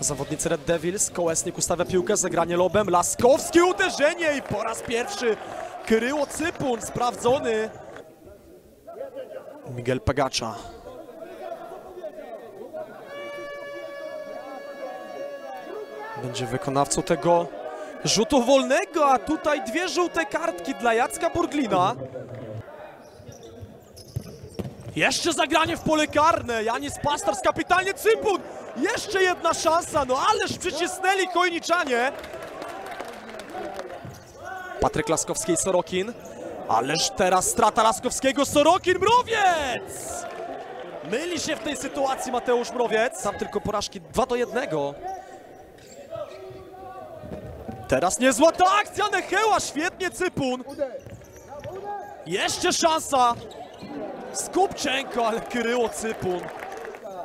Zawodnicy Red Devils, Kołesnik ustawia piłkę, zagranie lobem, Laskowski uderzenie i po raz pierwszy Kryło Cypun, sprawdzony. Miguel Pagacza. Będzie wykonawcą tego rzutu wolnego, a tutaj dwie żółte kartki dla Jacka Burglina. Jeszcze zagranie w pole karne. Janis Pastors, kapitalnie Cypun. Jeszcze jedna szansa, no ależ przycisnęli Chojniczanie. Patryk Laskowski i Sorokin. Ależ teraz strata Laskowskiego, Sorokin, Mrowiec! Myli się w tej sytuacji Mateusz Mrowiec. Tam tylko porażki 2 do 1. Teraz niezła ta akcja Necheła, świetnie Cypun. Jeszcze szansa. Skupczenko, ale Kryło Cypun.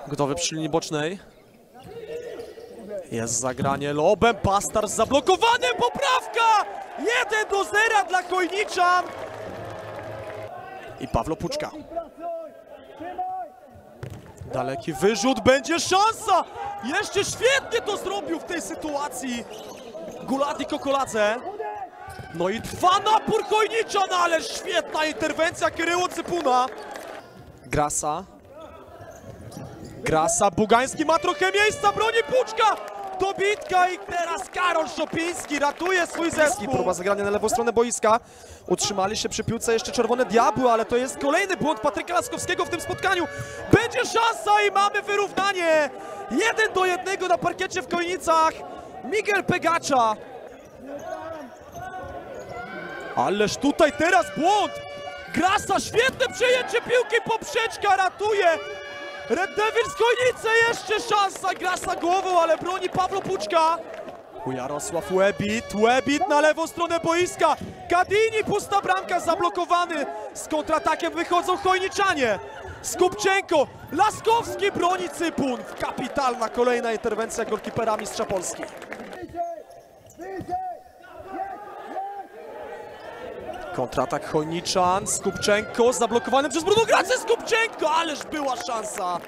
Gotowy przy linii bocznej. Jest zagranie lobem, Pastars zablokowany, poprawka! 1 do 0 dla Chojniczan. I Pawlo Puczka. Daleki wyrzut, będzie szansa! Jeszcze świetnie to zrobił w tej sytuacji Guladi Kokoladze. No i trwa napór Chojniczan, ale świetna interwencja Kryło Cypuna. Grasa. Grasa, Bugański ma trochę miejsca, broni Puczka! Dobitka i teraz Karol Szopiński ratuje swój zespół. Próba zagrania na lewą stronę boiska. Utrzymali się przy piłce jeszcze Czerwone Diabły, ale to jest kolejny błąd Patryka Laskowskiego w tym spotkaniu. Będzie szansa i mamy wyrównanie. Jeden do jednego na parkiecie w Kojnicach. Miguel Pegacza. Ależ tutaj teraz błąd! Grasa, świetne przejęcie piłki, poprzeczka ratuje! Red Devils Chojnice, jeszcze szansa, Grasa głową, ale broni Pawlo Puczka. Jarosław Łebit, Łebit na lewą stronę boiska. Kadini, pusta bramka, zablokowany. Z kontratakiem wychodzą Chojniczanie. Skupczenko, Laskowski broni Cypun. Kapitalna kolejna interwencja golkipera mistrza Polski. Kontratak Chojniczan, Skupczenko, zablokowany przez Bruno Skupczenko, ależ była szansa.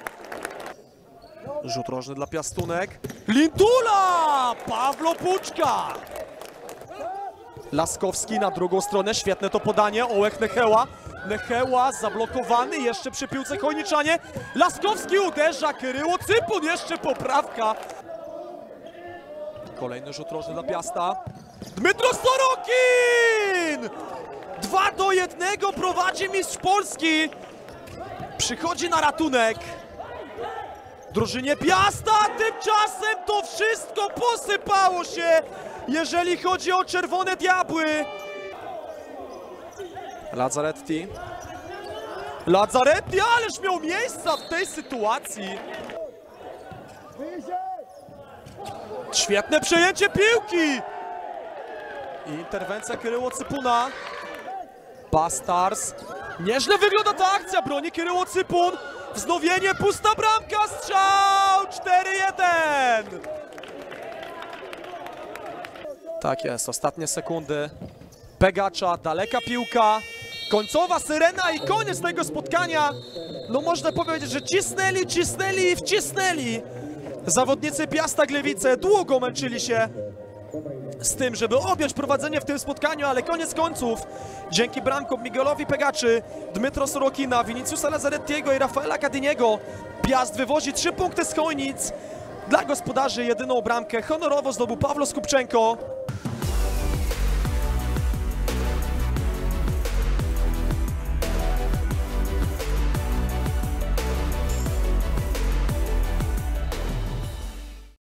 Rzut rożny dla Piastunek. Lintula! Pawlo Puczka! Laskowski na drugą stronę, świetne to podanie, Ołech Necheła. Necheła zablokowany, jeszcze przy piłce Chojniczanie. Laskowski uderza, Kryło Cypun, jeszcze poprawka. Kolejny rzut rożny dla Piasta. Dmytro Sorokin! 2 do 1 prowadzi mistrz Polski. Przychodzi na ratunek. Drużynie Piasta, tymczasem to wszystko posypało się, jeżeli chodzi o Czerwone Diabły. Lazzaretti. Lazzaretti, ależ miał miejsca w tej sytuacji. Świetne przejęcie piłki. Interwencja Kryło Cypuna. Bastars. Nieźle wygląda ta akcja, broni Kryło Cypun. Wznowienie, pusta bramka, strzał 4-1. Tak jest, ostatnie sekundy. Pegacza, daleka piłka. Końcowa syrena i koniec tego spotkania. No można powiedzieć, że cisnęli, cisnęli i wcisnęli. Zawodnicy Piasta Gliwice długo męczyli się z tym, żeby objąć prowadzenie w tym spotkaniu, ale koniec końców, dzięki bramkom Miguelowi Pegaczy, Dmytro Sorokina, Viniciusa Lazarettiego i Rafaela Kadiniego, Piast wywozi trzy punkty z Chojnic. Dla gospodarzy jedyną bramkę honorowo zdobył Pawlo Skupczenko.